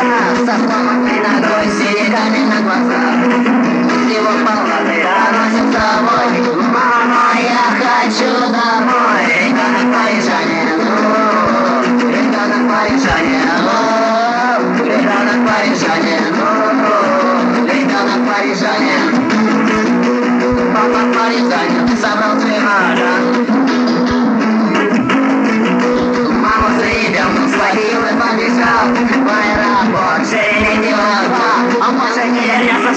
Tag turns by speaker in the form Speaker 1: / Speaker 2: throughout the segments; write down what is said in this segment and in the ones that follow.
Speaker 1: Когда со сломанной ногой с синяками на глазах с собой Мама, я хочу домой Ребенок парижанин Ребенок парижанин Ребенок парижанин Ребенок парижанин Папа парижанин Собрал три Мама с ребенком свалила побежал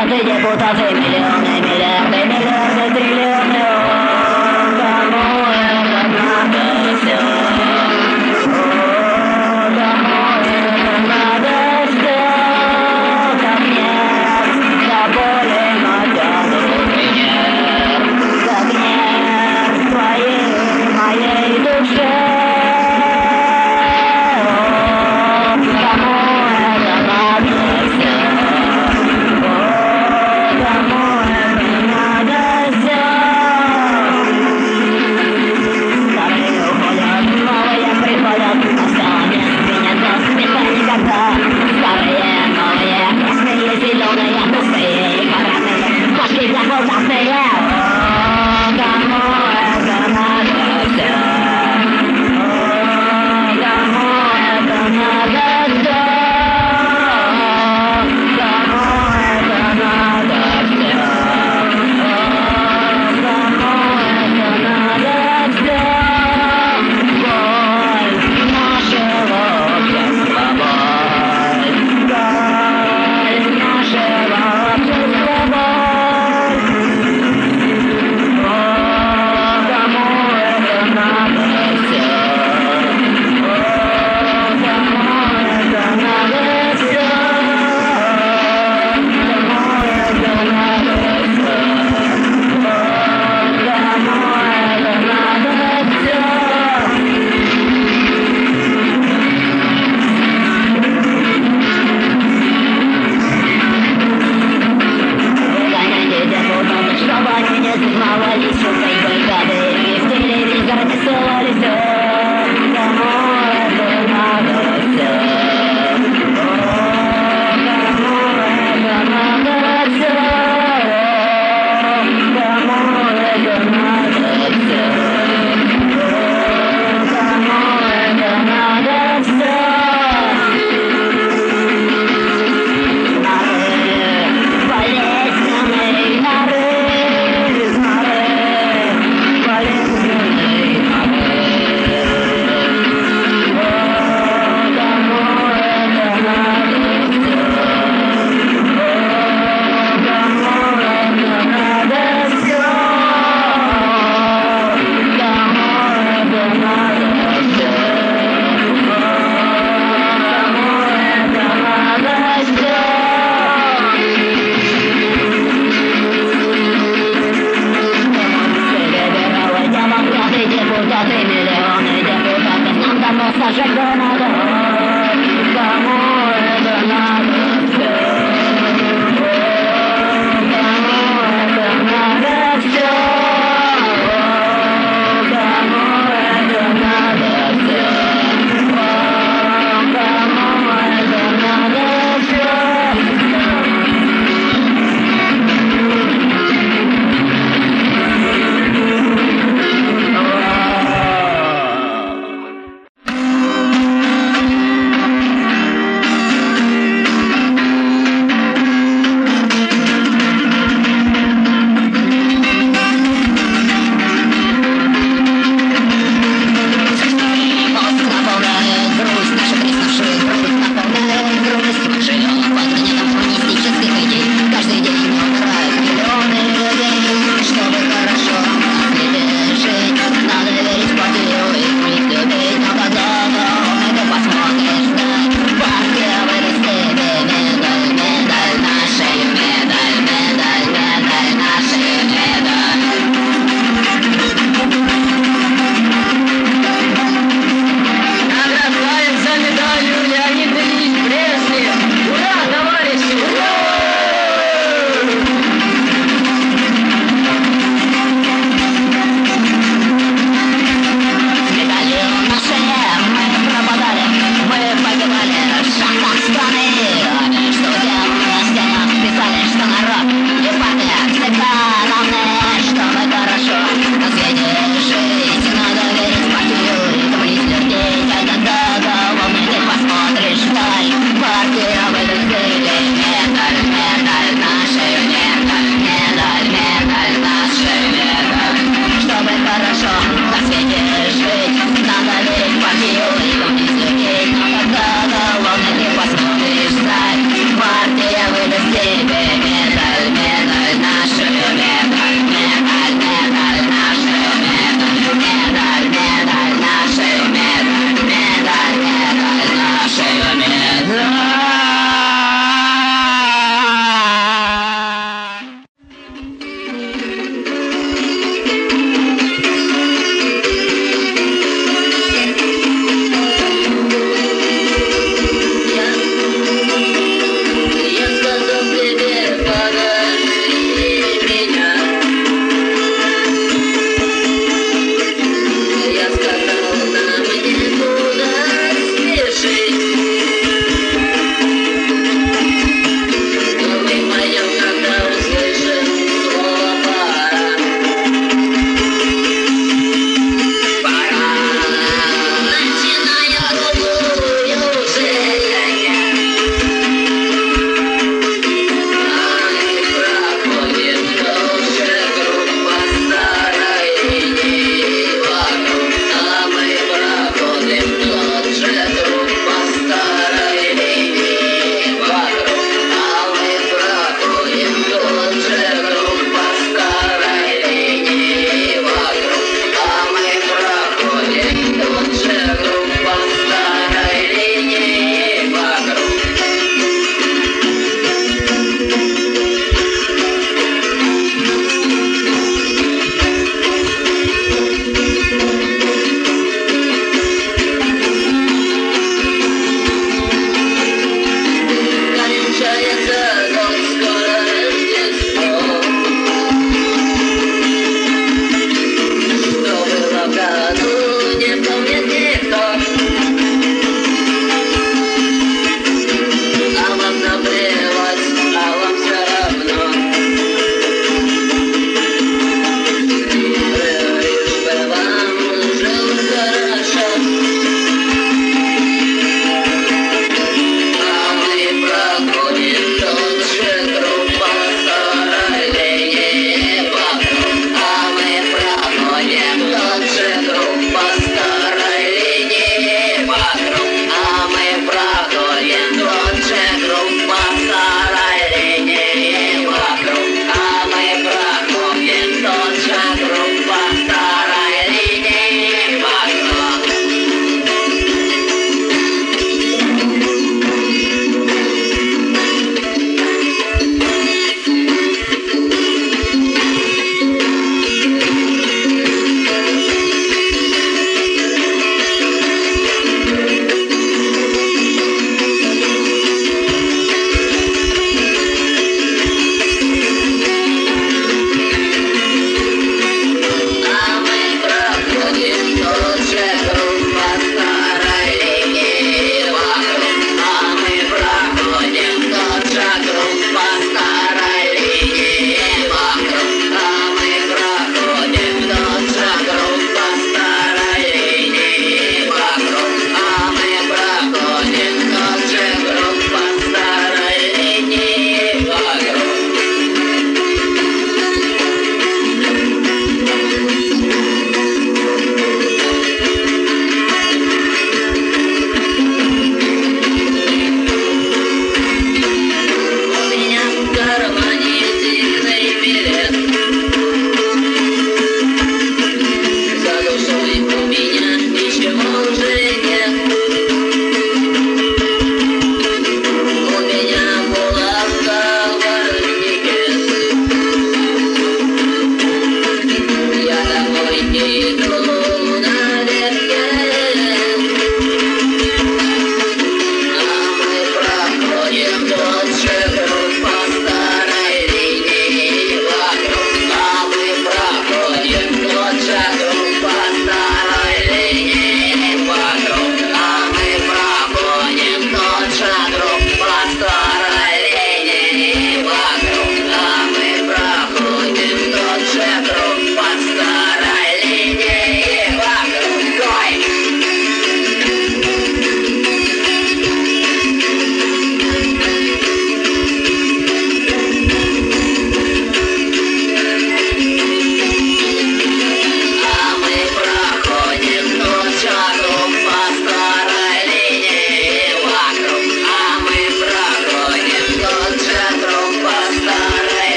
Speaker 1: 大岁，也不大岁，没零。